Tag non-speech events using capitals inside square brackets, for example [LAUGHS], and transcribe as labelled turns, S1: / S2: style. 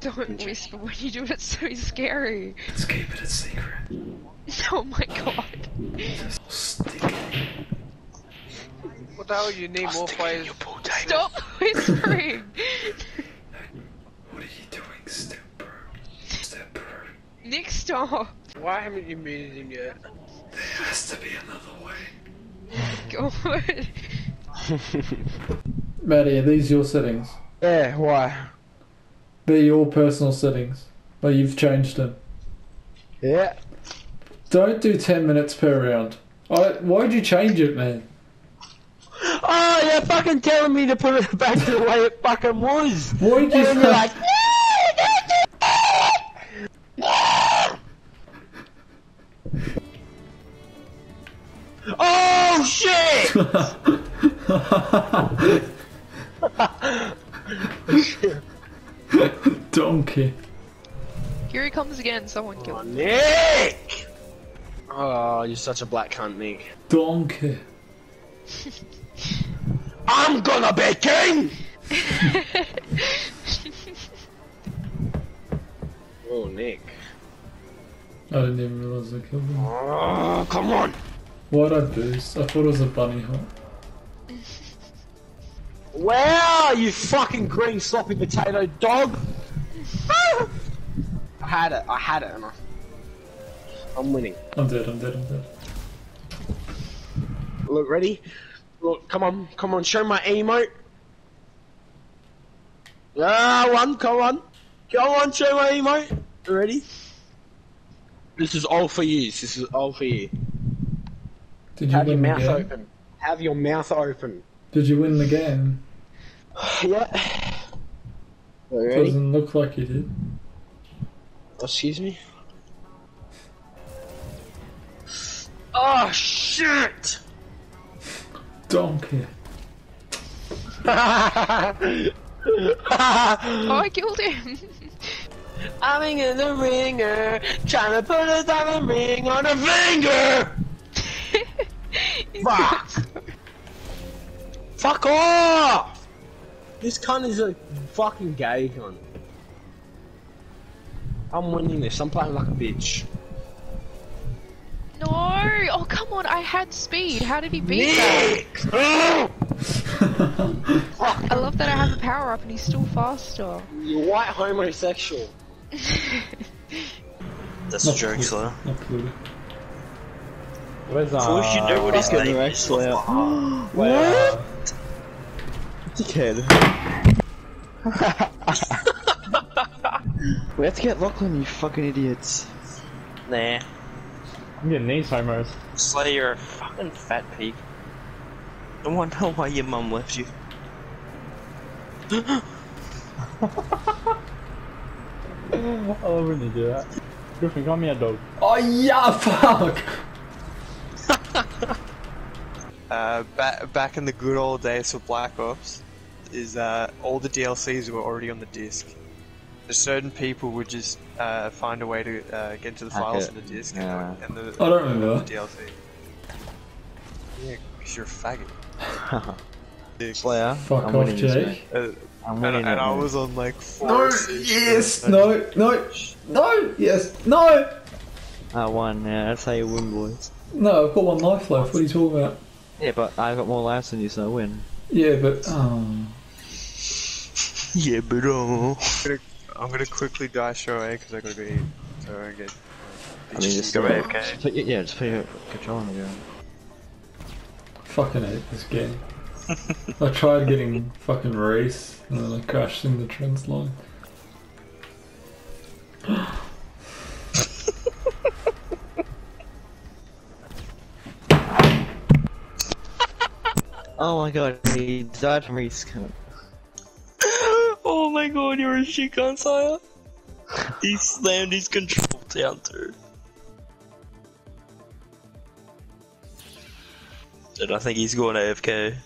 S1: Don't whisper when you do it, it's so scary.
S2: Let's keep it a secret. [LAUGHS]
S1: Oh my god.
S2: Sticky.
S3: What the hell? You need more players.
S1: Stop [LAUGHS] whispering!
S2: What are you doing, Step Bro? Step Bro.
S1: Nick, stop!
S3: Why haven't you muted him yet?
S2: There has to be another way.
S1: God. [LAUGHS]
S4: Matty, are these your settings?
S3: Yeah. Why?
S4: They're your personal settings. but you've changed them.
S3: Yeah.
S4: Don't do 10 minutes per round. I, why'd you change it, man?
S5: Oh, you're fucking telling me to put it back to the way it fucking was.
S4: Why'd you
S5: And you're like, [LAUGHS] oh shit! [LAUGHS] [LAUGHS] [LAUGHS]
S4: Donkey.
S1: Here he comes again, someone kill him.
S5: Nick! Oh, you're such a black cunt, Nick.
S4: Donkey. [LAUGHS]
S5: I'm gonna be king! [LAUGHS] oh, Nick.
S4: I didn't even realise I killed him.
S5: Oh, come on!
S4: What a I boost? I thought it was a bunny hop.
S5: Wow, you fucking green sloppy potato dog! I had it, I had it, and I... I'm winning.
S4: I'm dead, I'm dead, I'm dead.
S5: Look, ready? Look, come on, come on, show my emote. Ah, one, come on. Come on, show my emote. Ready? This is all for you. This is all for you.
S4: Did you
S5: Have your mouth
S4: game?
S5: open. Have your mouth open.
S4: Did you win the game? [SIGHS]
S5: yeah. Ready?
S4: Doesn't look like you oh, did.
S5: Excuse me? Oh, shit!
S4: Donkey. [LAUGHS]
S1: Oh, I killed him! [LAUGHS]
S5: I'm in the ringer, trying to put a diamond ring on a finger! [LAUGHS]
S1: He's
S5: Fuck.
S1: so-
S5: Fuck off! This cunt is a fucking gay cunt. I'm winning this, I'm playing like a bitch.
S1: No! Oh, come on, I had speed. How did he beat that?
S5: Nick! [LAUGHS] Oh!
S1: I love that I have a power up and he's still faster.
S5: You white homosexual. [LAUGHS]
S6: That's a joke, Slayer.
S4: Not clue.
S7: Where's
S6: Of course you know what his name
S7: Rex
S6: is.
S7: Slayer? [GASPS]
S5: Uh, what?
S7: Dickhead. [LAUGHS] we have to get Lachlan, you fucking idiots.
S6: Nah.
S7: I'm getting these homos.
S6: Slayer, you're a fucking fat pig. I wonder why your mum left you. [LAUGHS]
S7: I love when you do that. Griffin, call me a dog.
S4: Oh yeah, fuck!
S8: Uh, back back in the good old days for Black Ops, is uh, all the DLCs were already on the disc. So certain people would just uh, find a way to uh, get into the
S7: Hack
S8: files
S7: it.
S8: on the disc
S7: Yeah.
S8: and, the, and the,
S4: I don't remember
S8: the DLC. Yeah, because you're a faggot. [LAUGHS]
S7: Slayer.
S4: Fuck
S7: I'm
S4: off,
S7: winning this,
S4: Jake.
S7: mate.
S8: Uh,
S7: I'm
S8: and, and
S7: it,
S8: I was on like four.
S4: No,
S8: six,
S4: yes, no, no, no, yes, no!
S7: I won, yeah, that's how you win, boys.
S4: No, I've got one life left, what are you talking about?
S7: Yeah, but I've got more lives than you, so I win.
S4: Yeah, but, um...
S8: Yeah, but uh, I'm gonna, I'm gonna quickly die straight away because I gotta go eat. So I get.
S7: I mean, just
S8: go
S7: uh,
S8: AFK.
S7: just put, yeah, just put your control on the ground.
S4: Fucking hate this game. I tried getting fucking race, and then I crashed in the trans line.
S7: Oh my god, he died from reskin.
S6: oh my god, you're a shit gun, Sire. he slammed his control down too. And I think he's going AFK.